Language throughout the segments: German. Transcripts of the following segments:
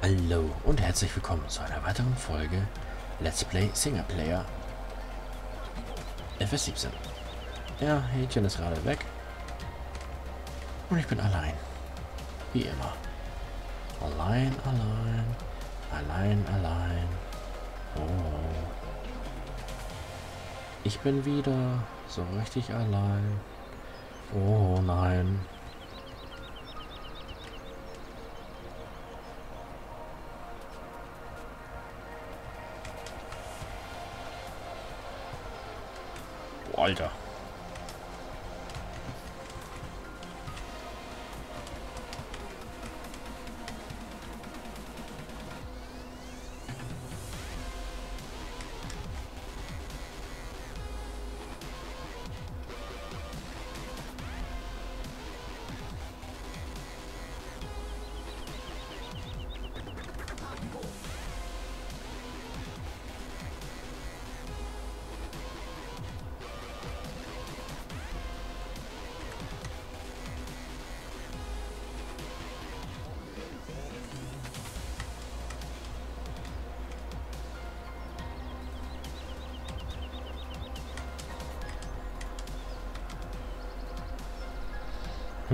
Hallo und herzlich willkommen zu einer weiteren Folge Let's Play Singleplayer FS17. Ja, Hähnchen ist gerade weg. Und ich bin allein. Wie immer. Allein, allein. Allein, allein. Oh. Ich bin wieder so richtig allein. Oh nein. Alter.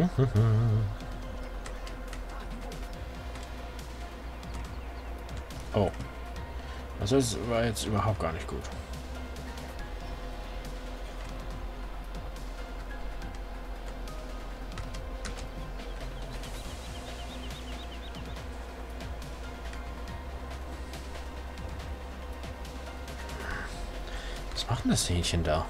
oh. Das war jetzt überhaupt gar nicht gut. Was macht denn das Hähnchen da?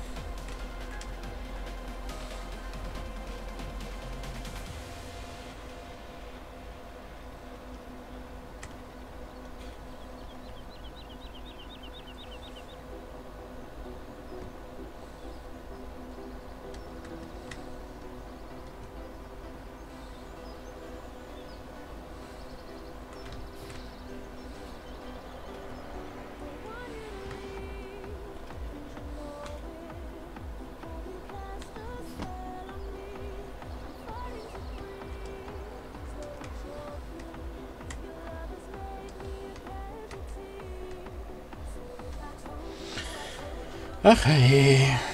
Ach.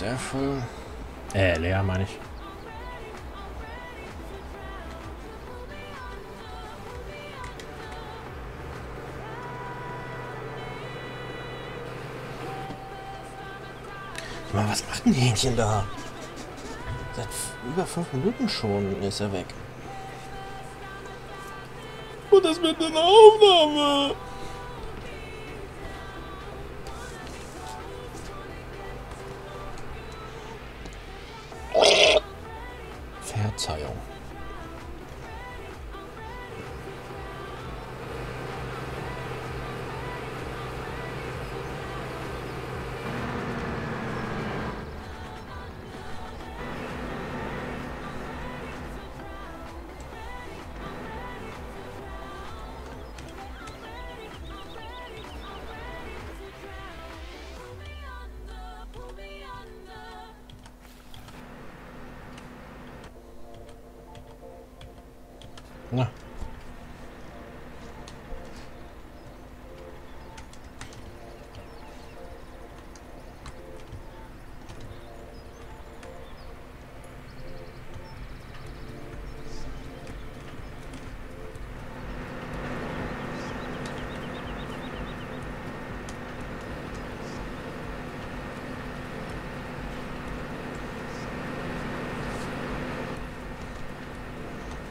ist der voll. Äh, leer meine ich. Mal, was macht ein Hähnchen da? Seit über fünf Minuten schon ist er weg. Und das mit einer Aufnahme. 采用。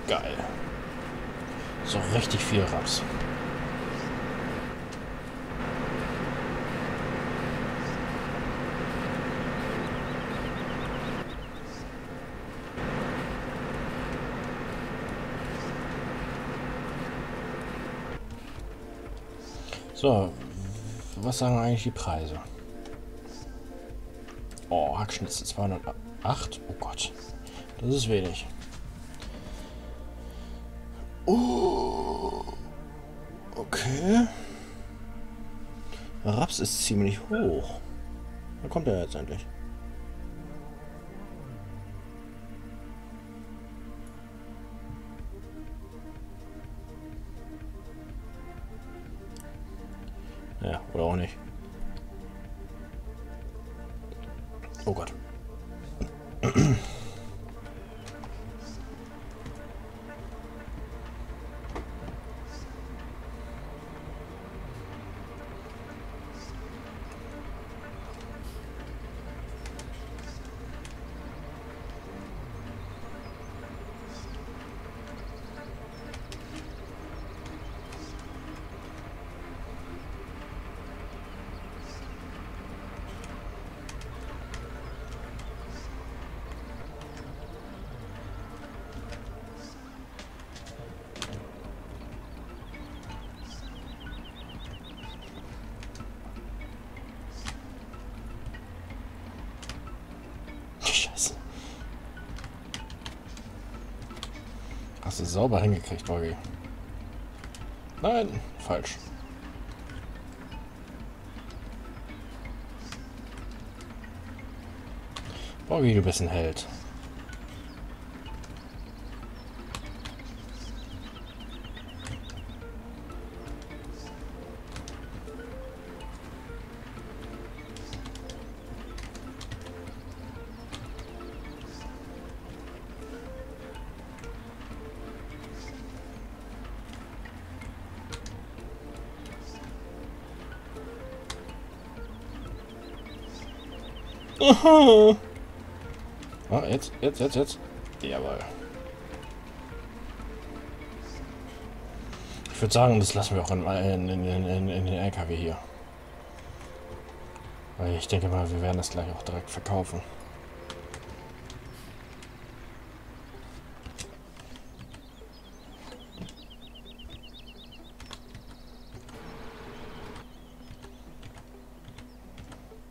Geil. So richtig viel Raps. So, was sagen eigentlich die Preise? Oh, Hackschnitzel 208. Oh Gott, das ist wenig. Raps ist ziemlich hoch. Da kommt er jetzt endlich. Ja, oder auch nicht. Oh Gott. Sauber hingekriegt, Borgi. Nein, falsch. Borgi, du bist ein Held. Aha. Ah, jetzt, jetzt, jetzt, jetzt. Jawohl. Ich würde sagen, das lassen wir auch in, in, in, in den LKW hier. Weil ich denke mal, wir werden das gleich auch direkt verkaufen.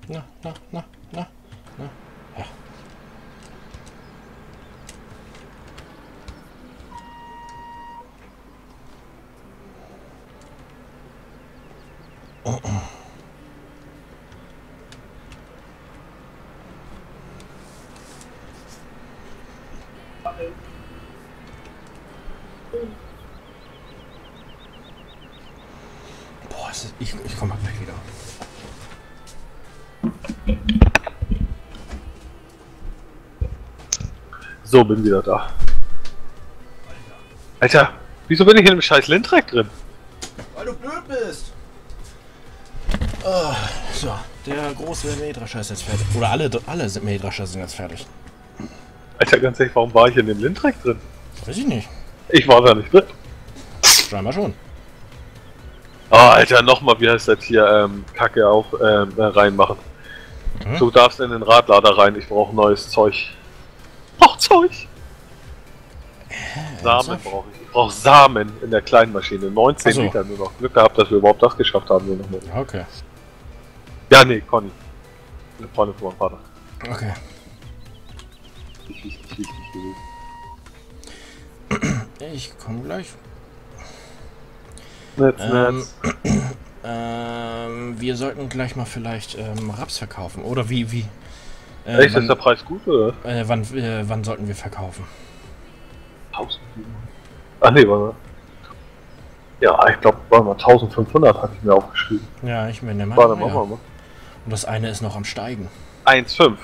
Na, na, na, na, na. Ja. Boah, es ist, ich, ich komme mal gleich wieder. So, bin wieder da. Alter, wieso bin ich in dem scheiß Lindtrack drin? Weil du blöd bist. Ah, so, der große Mähdrescher ist jetzt fertig. Oder alle, alle sind- Mähdrescher sind jetzt fertig. Alter, ganz ehrlich, warum war ich in dem Lindtrack drin? Weiß ich nicht. Ich war da nicht drin. Scheinbar schon. Oh, Alter, nochmal, wie heißt das hier, ähm, Kacke auch ähm, äh, reinmachen. Hm? Du darfst in den Radlader rein, ich brauche neues Zeug. Zeug! Samen ernsthaft? brauche ich. Ich brauche Samen in der kleinen Maschine. 19 Ach so. Liter nur noch. Glück gehabt, dass wir überhaupt das geschafft haben. Nur noch mal. Okay. Ja, nee, Conny. Eine Freundin von meinem Vater. Okay. Gewesen. Ich komme gleich. Netz, Ähm, Netz. ähm, wir sollten gleich mal vielleicht ähm, Raps verkaufen. Oder wie, wie? Äh, Echt, ist der Preis gut, oder? äh, wann, äh, wann sollten wir verkaufen? 1000. Ach nee, warte mal. Ja, ich glaube, warte mal, 1500 hatte ich mir aufgeschrieben. Ja, ich bin der Warte, Meinung. machen Ja. wir mal. Und das eine ist noch am Steigen. 1,5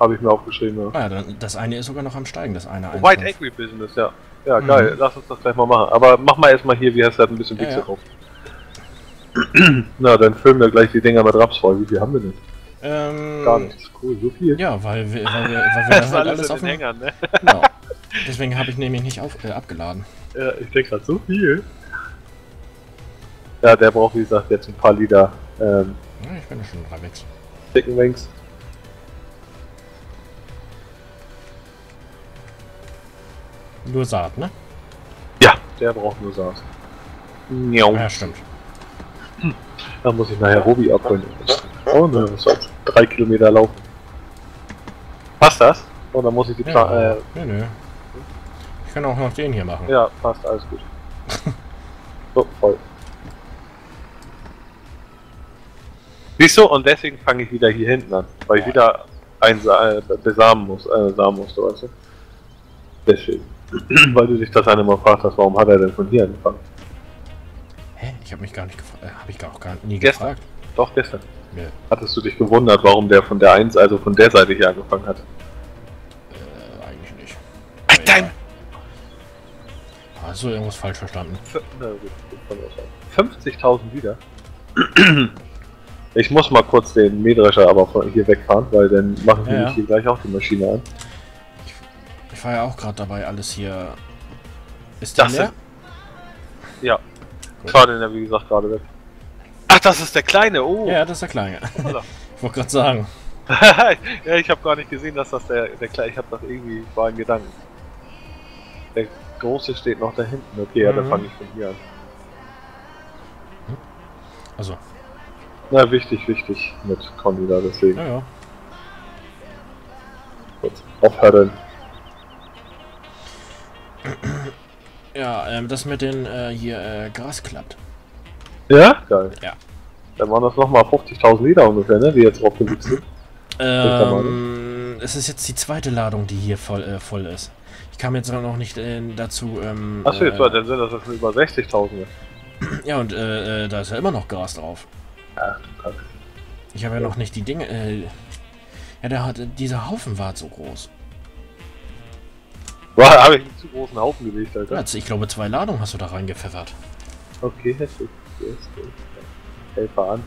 habe ich mir aufgeschrieben, ja. Ah ja, dann, das eine ist sogar noch am Steigen, das eine. White 1,5. Agri-Business, ja. Ja, Mhm. geil. Lass uns das gleich mal machen. Aber mach mal erstmal hier, wie heißt das, ein bisschen Ja, Pixel ja. drauf. Na, dann füllen wir gleich die Dinger mit Raps voll. Wie viel haben wir denn? Ähm, Gar nichts. Cool, so viel. Ja, weil wir, weil wir, weil wir dann halt alles auf dem, Hängern, ne? genau. Deswegen habe ich nämlich nicht auf, äh, abgeladen. Ja, ich denke gerade so viel. Ja, der braucht, wie gesagt, jetzt ein paar Liter ähm, Ja, ich bin ja schon unterwegs. Chicken Wings. Nur Saat, ne? Ja, der braucht nur Saat. Ja, stimmt. Da muss ich nachher Robi abholen. Oh ne, was soll's. Drei Kilometer laufen. Passt das? Oder muss ich die Ja, Pla äh, nö, nö. Ich kann auch noch den hier machen. Ja, passt, alles gut. so, voll. Siehst du, und deswegen fange ich wieder hier hinten an. Weil ich Ja. wieder ein äh, besamen muss, äh, samen musste, weißt du? Deswegen. weil du dich das eine Mal fragt hast, warum hat er denn von hier angefangen? Hä? Ich habe mich gar nicht gefragt. Äh, habe ich gar auch gar nie Gestern. gefragt. Doch, gestern. Nö. Hattest du dich gewundert, warum der von der 1, also von der Seite hier angefangen hat? Äh, eigentlich nicht. Ey, dein- Hast du irgendwas falsch verstanden? F- na gut, gut, von mir aus. 50.000 wieder. Ich muss mal kurz den Mähdrescher aber von hier wegfahren, weil dann machen wir Ja, ja. hier gleich auch die Maschine an. Ich war ja auch gerade dabei, alles hier. Ist Das der leer? Ja. Gut. Fahr den ja wie gesagt gerade weg. Ach, das ist der kleine, oh! Ja, das ist der Kleine. Ich wollte gerade sagen. ja, ich habe gar nicht gesehen, dass das der, der kleine, ich habe das irgendwie, war in Gedanken. Der große steht noch da hinten, okay, ja, dann Mhm. fange ich von hier an. Also, Na, wichtig, wichtig mit Conny da, deswegen. ja, ja. Kurz aufhören. Ja, ähm, das mit den äh, hier äh, Gras klappt. Ja? Geil. Ja. Dann waren das nochmal 50.000 Liter ungefähr, ne, die jetzt draufgelegt sind. der Ähm, es ist jetzt die zweite Ladung, die hier voll, äh, voll ist. Ich kam jetzt noch nicht äh, dazu. Ähm, Achso, jetzt äh, war, dann sind das ja schon über 60.000. Ja, und äh, äh, da ist ja immer noch Gras drauf. Ach du Kacke. Ich habe ja noch nicht die Dinge. Äh, ja, der hat, dieser Haufen war so groß. War, habe ich einen zu großen Haufen gelegt, Alter. Ja, ich glaube, zwei Ladungen hast du da reingepfeffert. Okay, heftig. Heftig. Helfer an.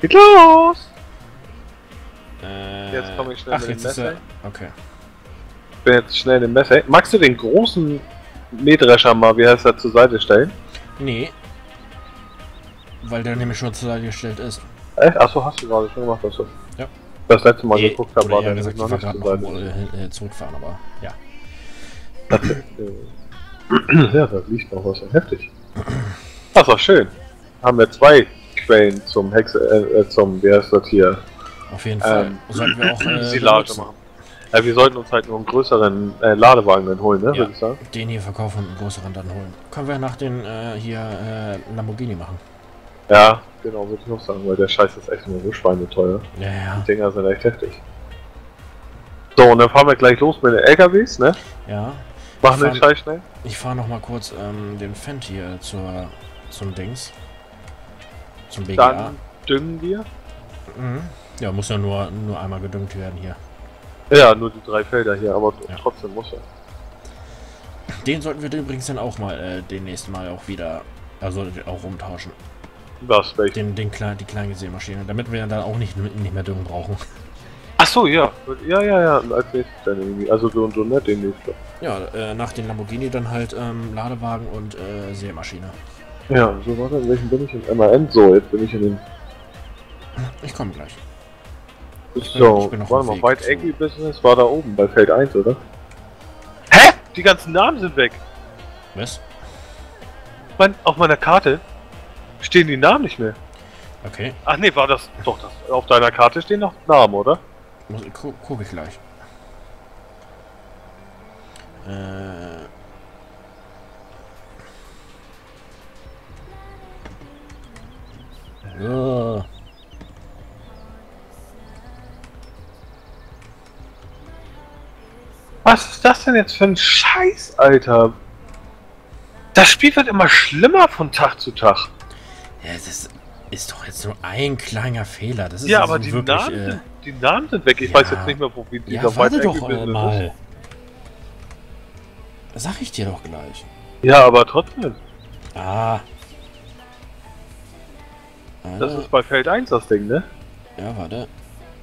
Geht los! Äh, Jetzt komme ich schnell ach, mit dem jetzt ist er. Messer. Okay. Ich bin jetzt schnell im Messer. Magst du den großen Mähdrescher mal, wie heißt er, zur Seite stellen? Nee. Weil der nämlich schon zur Seite gestellt ist. Echt? Achso, hast du gerade schon gemacht, hast du? Ja. Das letzte Mal Eh, geguckt habe, war der gesagt, noch nicht gerade zur noch Seite. irgendwo, äh, äh, zurückfahren, aber ja. Ja, da liegt noch was. Heftig. Das war schön. Haben wir zwei Quellen zum Hexe, äh, äh, zum, wie heißt das hier, Auf jeden Fall. Ähm, Sollten wir auch äh, Silage benutzen. machen. Ja, wir sollten uns halt nur einen größeren äh, Ladewagen dann holen, ne, Ja. würde ich sagen. Den hier verkaufen und einen größeren dann holen. Können wir nach den äh, hier äh, Lamborghini machen. Ja, genau, würde ich auch sagen, weil der Scheiß ist echt nur so schweineteuer. Ja, ja. Die Dinger sind echt heftig. So, und dann fahren wir gleich los mit den LKWs, ne? Ja. Machen den Fahren- Scheiß schnell. Ich fahre noch mal kurz ähm, den Fendt hier zur, zum Dings. Zum BGA. Dann düngen wir. Mhm. Ja, muss ja nur, nur einmal gedüngt werden hier. Ja, nur die drei Felder hier, aber Ja. trotzdem muss er. Den sollten wir übrigens dann auch mal äh, demnächst mal auch wieder, also auch umtauschen. Was, welchen? Den, den die kleine Sämaschine, damit wir dann auch nicht, nicht mehr düngen brauchen. Ach so, ja. Ja, ja, ja, als nächstes dann irgendwie. Also so und so, ne, den nächsten. Ja, äh, nach den Lamborghini dann halt ähm, Ladewagen und äh, Sämaschine. Ja, so warte, in welchem bin ich? In MAN? So, jetzt bin ich in den. Ich komme gleich. bin- So, ich bin noch warte mal, Weg White Agri Business war da oben bei Feld 1, oder? Hä? Die ganzen Namen sind weg. Was? Mein, auf meiner Karte stehen die Namen nicht mehr. Okay, Ach nee, war das. Doch, das. Auf deiner Karte stehen noch Namen, oder? Muss, gu guck ich gleich. Äh. Ja. Was ist das denn jetzt für ein Scheiß, Alter? Das Spiel wird immer schlimmer von Tag zu Tag. Ja, das ist doch jetzt nur ein kleiner Fehler. Das ist Ja, also aber die wirklich, Namen, äh, die Namen sind weg. Ich ja. weiß jetzt nicht mehr, wo wie Ja, dieser warte White doch Angry Business mal. Das sag ich dir doch gleich. Ja, aber trotzdem. Ah. Das Ah, ist bei Feld 1 das Ding, ne? ja, warte.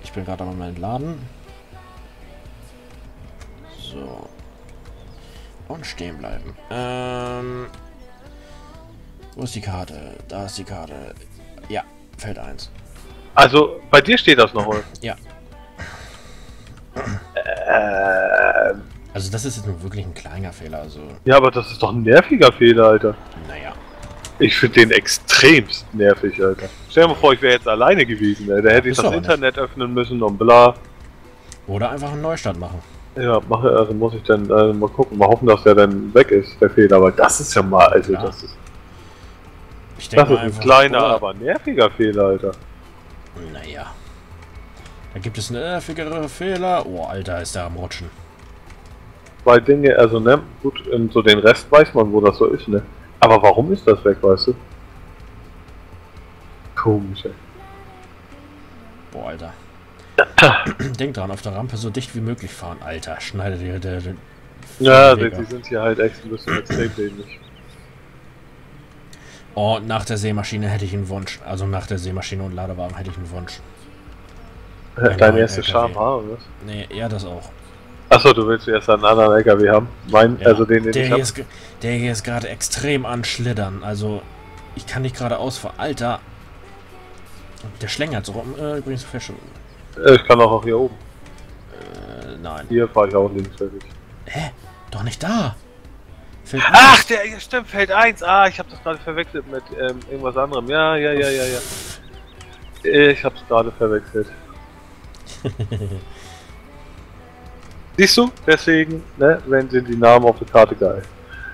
Ich bin gerade am Entladen. So. Und stehen bleiben. Ähm. Wo ist die Karte? Da ist die Karte. Ja, Feld 1. Also, bei dir steht das noch, oder? Ja. Ähm, Also das ist jetzt nur wirklich ein kleiner Fehler. Also, ja, aber das ist doch ein nerviger Fehler, Alter. naja. Ich finde den extremst nervig, Alter. Stell dir mal vor, ich wäre jetzt alleine gewesen, Alter. Hätte ich das Internet öffnen müssen und bla. Oder einfach einen Neustart machen. Ja, mache, also muss ich dann äh, mal gucken, mal hoffen, dass der dann weg ist, der Fehler. Aber das ist ja mal, also Ja. das ist, Ich das denke ist mal ein kleiner, aber nerviger Fehler, Alter. Naja. Da gibt es nervigere Fehler. Oh, Alter, ist der am Rutschen. Zwei Dinge, also ne, gut, so den Rest weiß man, wo das so ist, ne. Aber warum ist das weg, weißt du? Komisch, ey. Boah, Alter. Denk dran, auf der Rampe so dicht wie möglich fahren. Alter, schneidet dir der... der Ja, die, die sind hier halt echt ein bisschen extrem dämlich. Oh, nach der Seemaschine hätte ich einen Wunsch. Also nach der Seemaschine und Ladewagen hätte ich einen Wunsch. Dein LKW. Scham haben, was? Nee, ja, das auch. Achso, du willst erst einen anderen LKW haben? Mein, Ja. also den, den der, ich hier ist, der hier ist gerade extrem an Schlittern. Also, ich kann nicht geradeaus vor. Alter. Der schlängert so rum. Äh, übrigens Fashion. Äh, Ich kann auch hier oben. Äh, nein. Hier fahre ich auch links fertig. Hä? Doch nicht da. Fällt Ach, der ja, stimmt, Feld 1. Ah, ich habe das gerade verwechselt mit ähm, irgendwas anderem. Ja, ja, ja, ja, ja. Ich habe es gerade verwechselt. Siehst du? Deswegen, ne, wenn sind die Namen auf der Karte geil.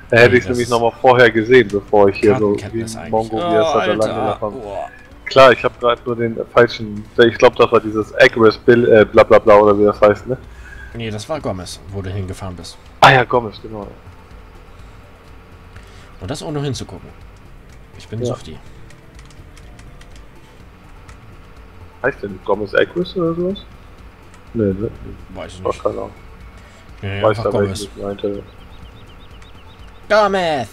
Da hätte ich das nämlich nochmal vorher gesehen, bevor ich hier so wie. Mongo wie Oh, es hat gelaufen. Oh. Klar, ich habe gerade nur den falschen, ich glaube, das war dieses Agres Bill, äh, bla bla bla oder wie das heißt, ne? Nee, das war Gomez, wo du hingefahren bist. Ah ja, Gomez, genau. Und das ohne hinzugucken. Ich bin Ja. Softie. Heißt denn Gomez Agres oder sowas? Nee, ne? Weiß ich nicht. keine Ahnung. Nee, Weiß da Gomez. ich meinte. Gomez!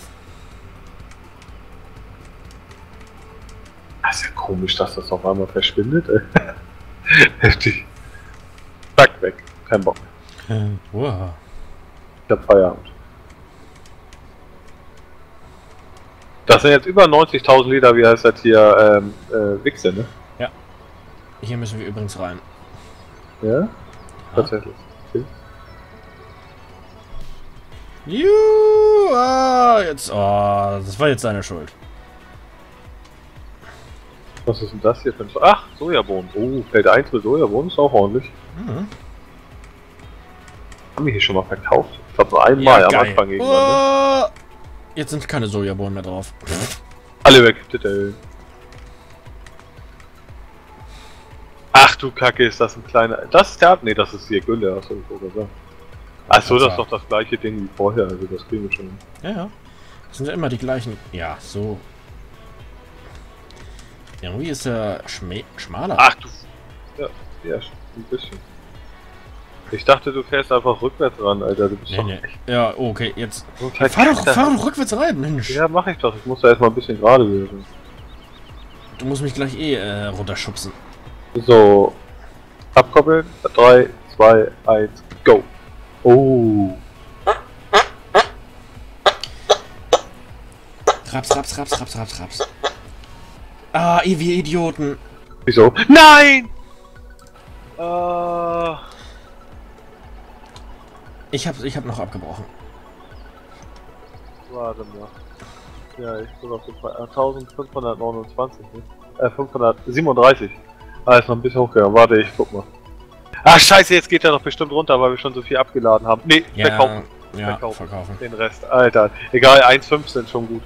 Das ist ja komisch, dass das auf einmal verschwindet. Heftig. Zack, weg. Kein Bock mehr. Wow. Ich hab Feierabend. Das sind jetzt über 90.000 Liter, wie heißt das hier, ähm, äh, Wichse, ne? Hier müssen wir übrigens rein. Ja? Tatsächlich. Okay. Juhu, ah, jetzt, oh, das war jetzt deine Schuld. Was ist denn das hier für ein... Ach, Sojabohnen. Oh, Feld 1 für Sojabohnen ist auch ordentlich. Mhm. Haben wir hier schon mal verkauft? Ich glaube nur einmal am geil. Anfang irgendwann, ne? Jetzt sind keine Sojabohnen mehr drauf. Alle weg, bitte. Ach du Kacke, ist das ein kleiner. Das ist der. Nee, das ist hier Gülle, hast du so gesagt. Achso, das ist doch das gleiche Ding wie vorher, also das kriegen wir schon. Ja, ja. Das sind ja immer die gleichen. Ja, so. Irgendwie ist Schme schmaler. Ach du. Ja, ja, ein bisschen. Ich dachte, du fährst einfach rückwärts ran, Alter. Du bist nee, doch nee. Ja, okay, jetzt. so Fahr doch, fahr doch rückwärts rein, Mensch. Ja, mach ich doch. Ich muss da erstmal ein bisschen gerade werden. Du musst mich gleich eh äh, runterschubsen. So. Abkoppeln. 3, 2, 1, go. Oh. Raps, raps, raps, raps, raps, raps. Ah, ihr wir Idioten. Wieso? Nein! Äh. Ich hab, ich hab noch abgebrochen. Warte mal. Ja, ich bin auf jeden Fall 1529, ne? Äh, 537. Ah, ist noch ein bisschen hochgegangen. Warte, ich guck mal. Ach, scheiße, jetzt geht er doch bestimmt runter, weil wir schon so viel abgeladen haben. Nee, Ja, verkaufen. ja, Verkaufen. verkaufen. Den Rest. Alter, egal, 1,15 schon gut.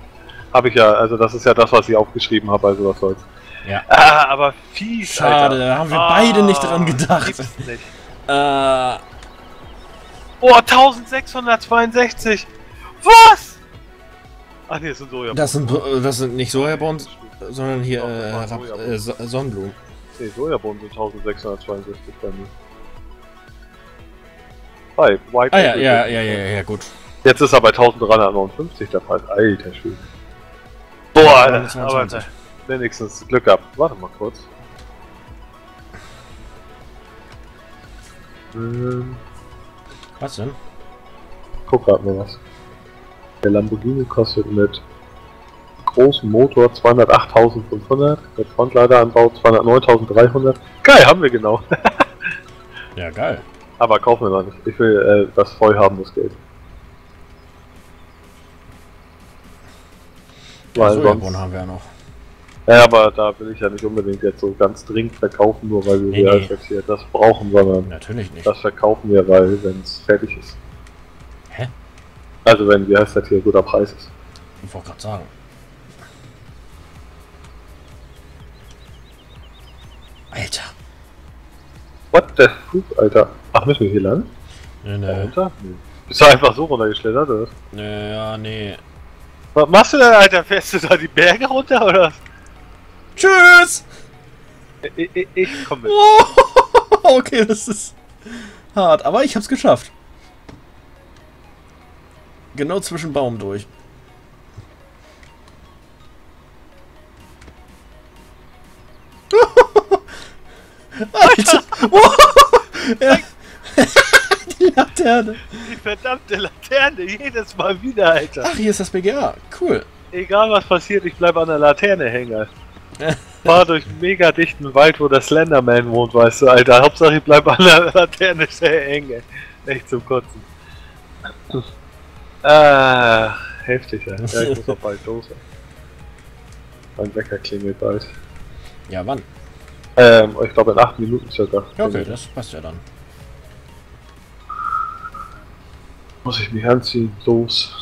Habe ich ja, also das ist ja das, was ich aufgeschrieben habe, also was soll's. Ja. Ah, aber fies, Schade, Alter. da haben wir Ah, beide nicht dran gedacht. gibt's nicht. Äh, Oh, 1662! Was? Ach nee, das sind Sojabohnen. Das sind, das sind nicht Sojabohnen, sondern hier äh, das waren Rap- Sojabohnen. äh, So- Sonnenblumen. Nee, Sojabohnen sind 1662 bei mir. Bei White Ah ja, ja, ja, ja, ja, gut. Jetzt ist er bei 1359 der Preis. Alter Schwede. Boah, Alter, 322. aber wenigstens Glück gehabt. Warte mal kurz. Ähm, Was denn? guck grad mal was. Der Lamborghini kostet mit großem Motor 208.500, mit Frontladeranbau 209.300. Geil, haben wir genau. Ja, geil. Aber kaufen wir noch nicht. Ich will äh, das voll haben, das Geld. Ja, Weil Sojabohnen sonst, haben wir ja noch. Ja, aber da will ich ja nicht unbedingt jetzt so ganz dringend verkaufen, nur weil wir Nee, nee. hier das brauchen, sondern Natürlich nicht. das verkaufen wir, weil wenn es fertig ist. Hä? Also wenn, wie heißt das hier, guter Preis ist. Ich wollte gerade sagen. Alter. What the fuck, Alter? Ach, müssen wir hier lang? Nee, nee. runter? Nee. Bist du einfach so runtergeschlittert, oder? was? Nee, ja, nee. Was machst du denn, Alter? Fährst du da die Berge runter, oder was? Tschüss! Ich, ich, ich komm mit. Oh, okay, das ist hart, aber ich hab's geschafft. Genau zwischen Baum durch. Alter! ja. Die Laterne. Die verdammte Laterne, jedes Mal wieder, Alter. Ach, hier ist das BGA. Cool. Egal was passiert, ich bleib an der Laterne hängen. Fahr durch einen mega dichten Wald, wo der Slenderman wohnt, weißt du, Alter. Hauptsache ich bleib an der Laterne sehr hängen. Echt zum Kotzen. Ah, heftig, ja. ja ich muss auch bald los. ey. Mein Wecker klingelt bald. Ja, wann? Ähm, ich glaube in 8 Minuten circa. Ja, okay, das passt ja dann. Muss ich mich anziehen, los.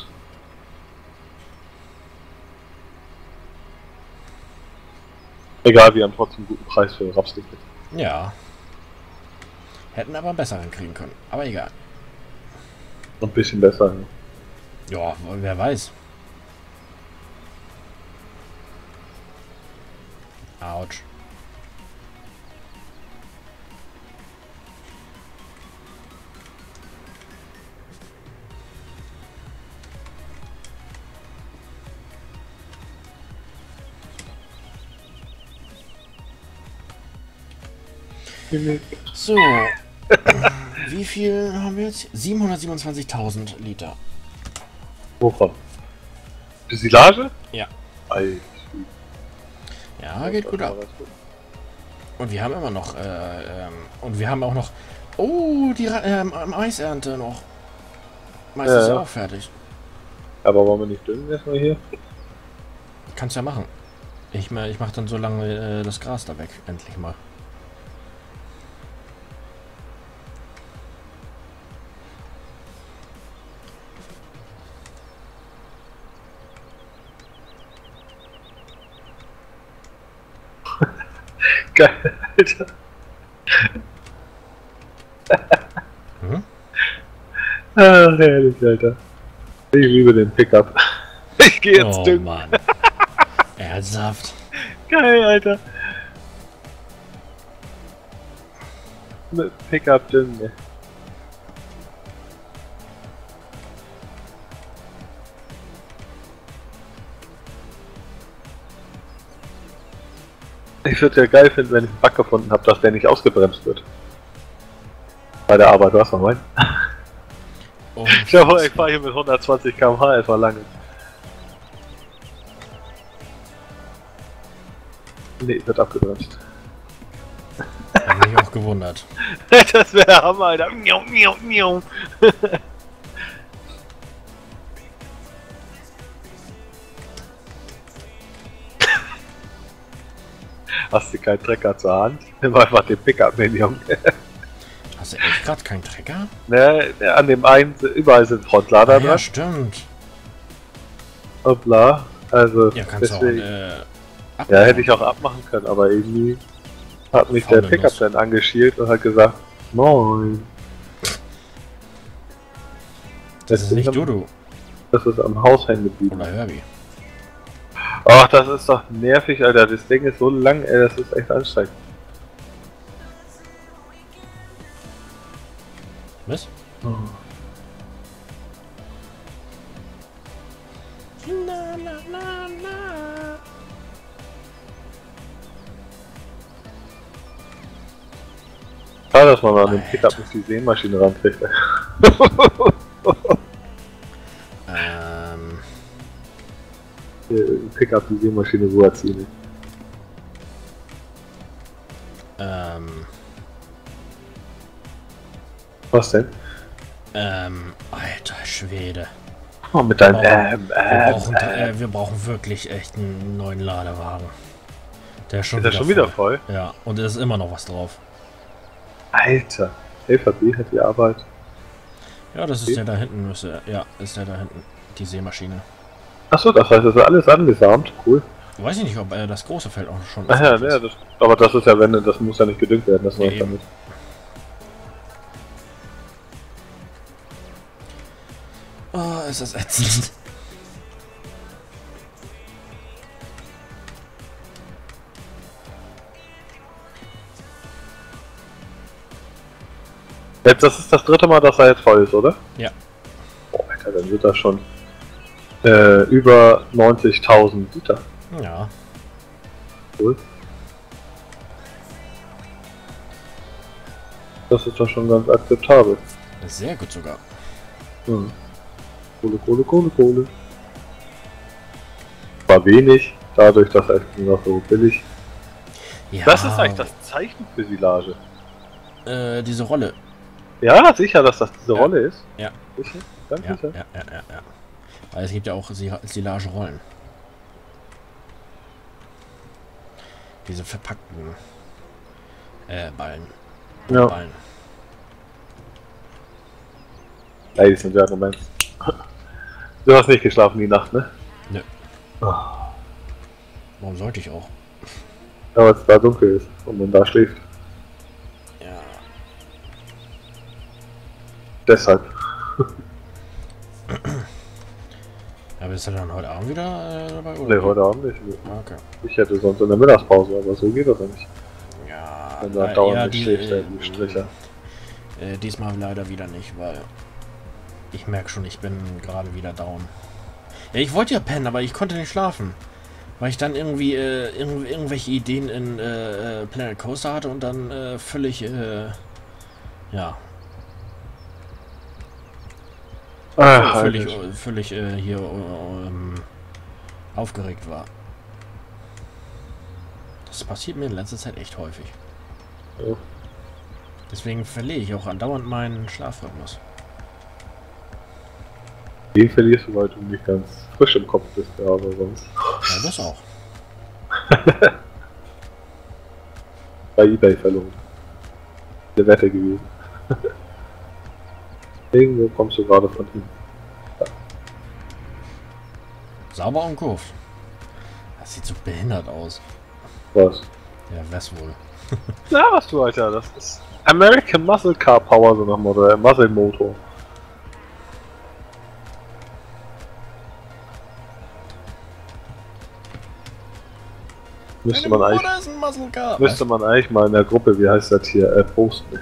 Egal, wir haben trotzdem einen guten Preis für Rapsticket. Ja. Hätten aber einen besseren kriegen können. Aber egal. Noch ein bisschen besser. Ja. Ja, wer weiß. Autsch. So. Wie viel haben wir jetzt? 727.000 Liter. Wovon? Die Silage? Ja. Ei. Ja, geht gut ab. Und wir haben immer noch, äh, ähm, und wir haben auch noch, oh, die ähm, Maisernte noch. Mais Ja, ist ja auch fertig. Aber wollen wir nicht düngen erstmal hier? Kannst ja machen. Ich, ich mach dann so lange äh, das Gras da weg, endlich mal. Geil, Alter. Mhm. Ah, herrlich, Alter. Ich liebe den Pickup. Ich gehe jetzt oh düngen. Mann. Ernsthaft. Geil, Alter. Mit Pickup düngen. ey. Ich würde ja geil finden, wenn ich einen Bug gefunden habe, dass der nicht ausgebremst wird. Bei der Arbeit, was man meint. Oh, dir vor, ich fahre hier mit 120 km/h etwa lange. Nee, wird abgebremst. hab mich auch gewundert. das wäre Hammer, Alter. Hast du keinen Trecker zur Hand? Nimm einfach den Pickup mit, Junge. Hast du echt gerade keinen Trecker? Ne, ne, an dem einen, überall sind Frontlader ja, dran. stimmt. Hoppla. Also, Ja, kannst du auch, deswegen. äh, Ja, hätte ich auch abmachen können, aber irgendwie hat mich der Pickup dann angeschielt und hat gesagt, Moin. Das ist nicht Dudu. Das ist am Haus hängen geblieben. Oder Herbie. Ach, das ist doch nervig, Alter. Das Ding ist so lang, ey, das ist echt anstrengend. Was? Schade, dass man an den Pickup nicht die Sämaschine rankriegt. Pickup die Sämaschine so erziehen. ähm, Was denn? ähm, alter Schwede. Oh, mit deinem Oh, ähm, Wir ähm, brauchen, ähm. äh, wir brauchen wirklich echt einen neuen Ladewagen. Der ist schon, Ist er wieder, schon wieder voll. voll? Ja, und es ist immer noch was drauf. Alter. LVB hat die Arbeit. Ja, das ist Okay. der da hinten müsste. Ja, ist der da hinten. Die Sämaschine. Achso, das heißt, das ist alles angesamt. Cool. Weiß ich nicht, ob äh, das große Feld auch schon Ach ja, ist. ne, das, aber das ist ja, wenn, das muss ja nicht gedüngt werden, das Ja, eben. damit. Oh, ist das ätzend. Jetzt, das ist das dritte Mal, dass er jetzt voll ist, oder? Ja. Boah, Alter, dann wird das schon äh, über 90.000 Liter. Ja. Cool. Das ist doch schon ganz akzeptabel. Sehr gut sogar. Hm. Kohle, Kohle, Kohle, Kohle. War wenig, dadurch, dass er noch so billig. Ja, Das ist eigentlich das Zeichen für Silage. Äh, diese Rolle. Ja, sicher, dass das diese Ja. Rolle ist. Ja. Sicher? Ganz Ja, sicher. ja, ja, ja, ja. Weil es gibt ja auch Sil- Silage-Rollen. Diese verpackten äh, Ballen. Ja. Ballen. Ladies and Gentlemen. Du hast nicht geschlafen die Nacht, ne? Nö. Ah, Warum sollte ich auch? Ja, weil es da dunkel ist und man da schläft. Ja. Deshalb. Ja, bist du dann heute Abend wieder äh, dabei? Oder? Ne, heute Abend nicht. Ah, Okay. Ich hätte sonst in der Mittagspause, aber so geht das ja nicht. Ja, Wenn da dauernd die, schläfst, äh, ey, du Stricher. Äh, diesmal leider wieder nicht, weil ich merke schon, ich bin gerade wieder down. Ja, ich wollte ja pennen, aber ich konnte nicht schlafen. Weil ich dann irgendwie äh, irg irgendwelche Ideen in äh, Planet Coaster hatte und dann äh, völlig, äh, ja, Ah, völlig, völlig äh, hier äh, ähm, aufgeregt war. Das passiert mir in letzter Zeit echt häufig. Ja. Deswegen verliere ich auch andauernd meinen Schlafrhythmus. Den verlierst du, weil du nicht ganz frisch im Kopf bist, ja, aber sonst. Ja, das auch. Bei Ebay verloren. Der Wette gewesen. Irgendwo kommst du gerade von ihm. Sauber und Kurv. Das sieht so behindert aus. Was? Ja, was wohl. Na, was du, Alter, das ist American Muscle Car Power, so nach Motto, Muscle Motor. Müsste man eigentlich, ist ein Muscle Car. müsste man eigentlich mal in der Gruppe, wie heißt das hier, äh, posten.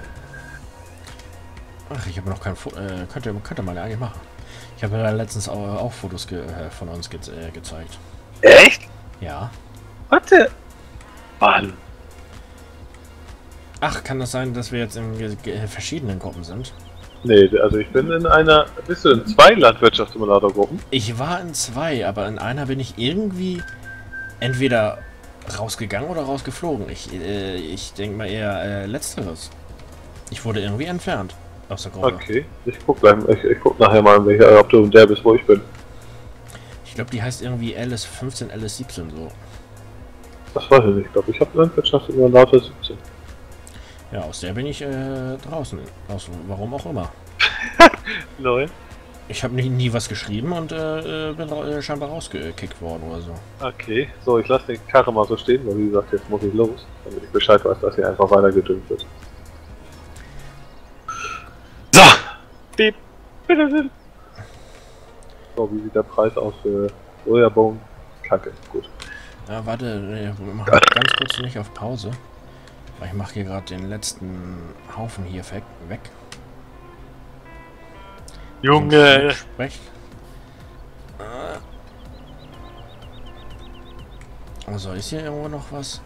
Ach, ich habe noch kein Foto. Äh, könnte, könnte man ja eigentlich machen. Ich habe ja letztens auch, auch Fotos ge äh, von uns ge äh, gezeigt. Echt? Ja. Warte. Mann. Ach, kann das sein, dass wir jetzt in ge- verschiedenen Gruppen sind? Nee, also ich bin in einer, bist du in zwei Landwirtschaftssimulator-Gruppen? Ich war in zwei, aber in einer bin ich irgendwie entweder rausgegangen oder rausgeflogen. Ich, äh, ich denke mal eher äh, letzteres. Ich wurde irgendwie entfernt aus der Gruppe. Okay, ich guck gleich, ich, ich guck nachher mal, in welcher, ob du in der bist, wo ich bin. Ich glaube, die heißt irgendwie LS15, LS17 so. Das weiß ich nicht, ich glaube, ich habe Landwirtschaftssimulator 17. Ja, aus der bin ich äh, draußen. Aus warum auch immer. Neun. Ich habe nie, nie was geschrieben und äh, äh, bin äh, scheinbar rausgekickt worden oder so. Okay, so, ich lasse die Karre mal so stehen, weil wie gesagt, jetzt muss ich los, damit ich Bescheid weiß, dass hier einfach weiter gedüngt wird. Piep! Bitte, bitte. So, wie sieht der Preis aus für Sojabohnen? Kacke, gut. Ja, warte, mach ganz kurz nicht auf Pause. Weil ich mache hier gerade den letzten Haufen hier weg. weg. Junge! Sprecht. Also ist hier irgendwo noch was?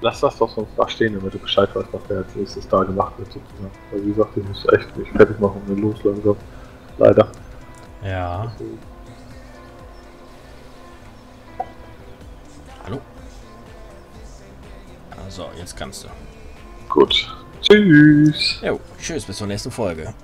Lass das doch sonst da stehen, damit du Bescheid weißt, was der als nächstes da gemacht wird sozusagen. Weil wie gesagt, ich muss echt mich fertig machen und los langsam. Leider. Ja. Hallo? Also, jetzt kannst du. Gut. Tschüss. Jo, tschüss, bis zur nächsten Folge.